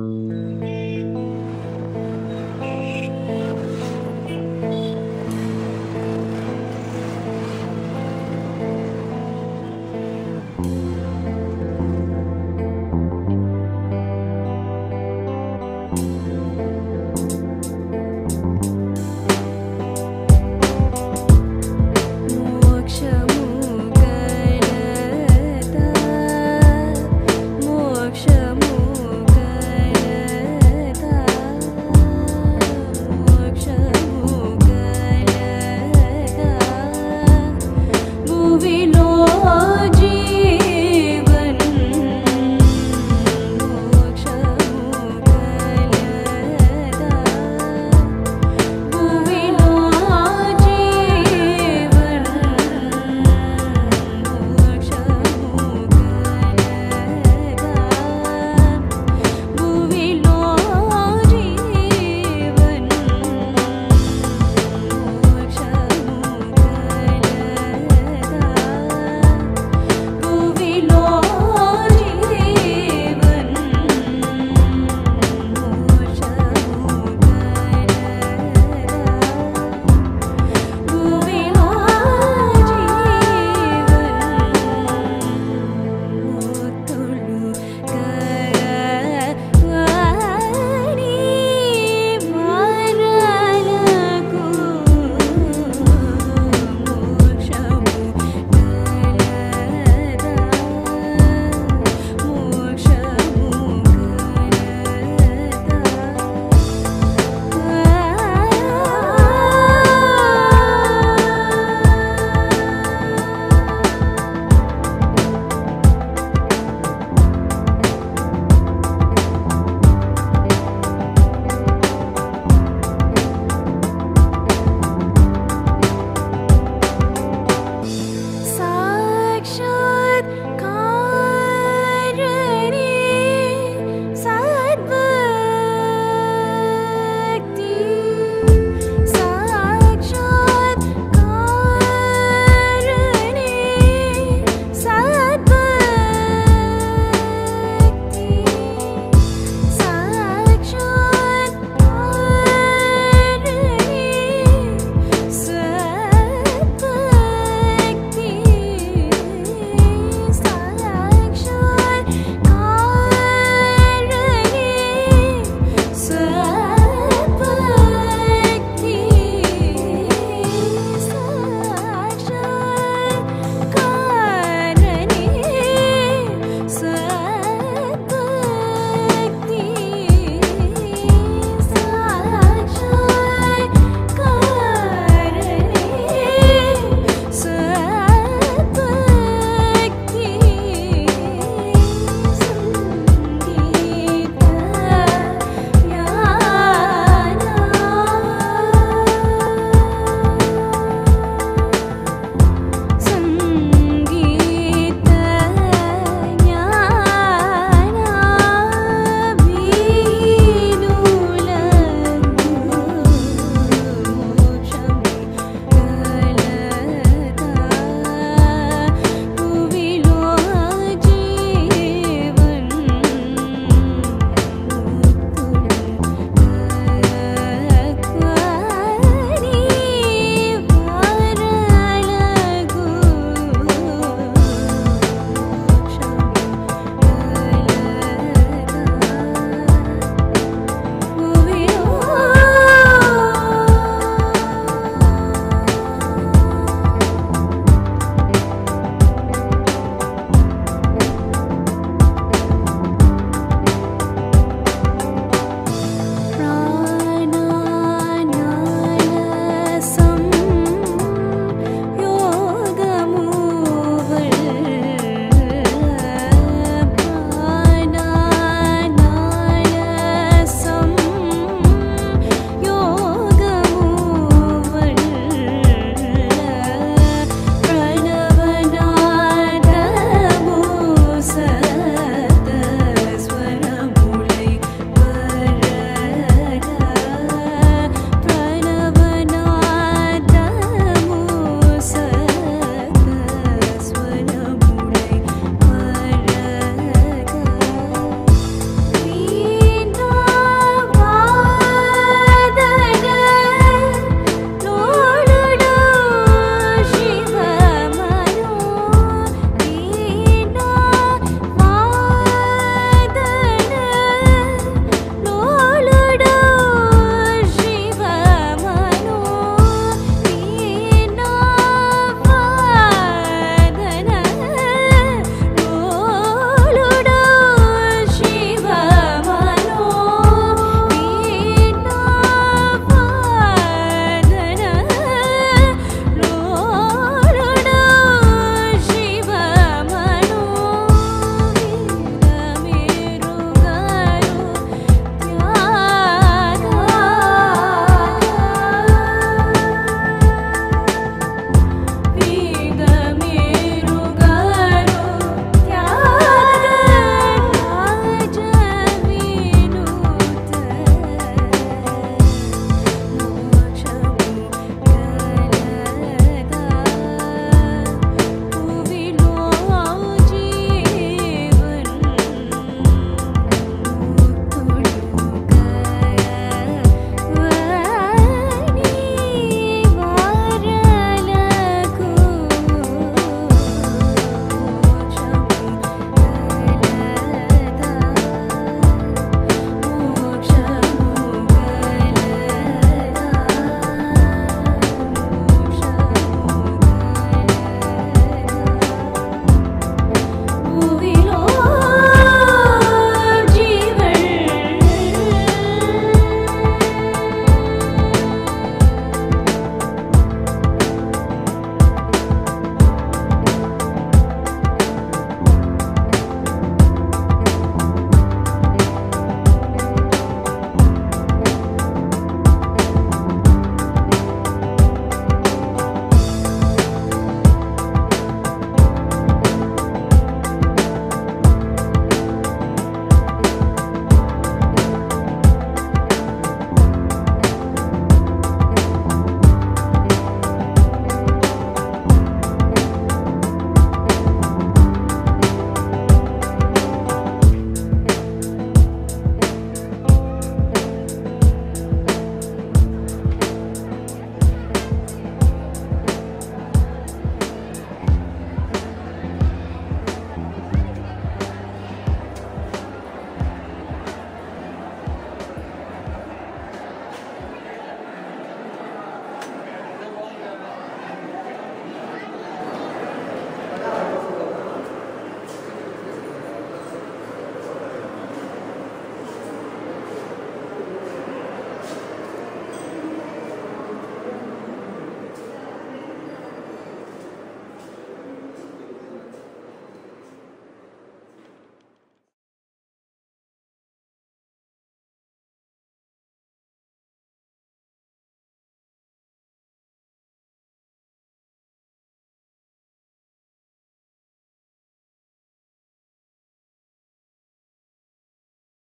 Mm-hmm.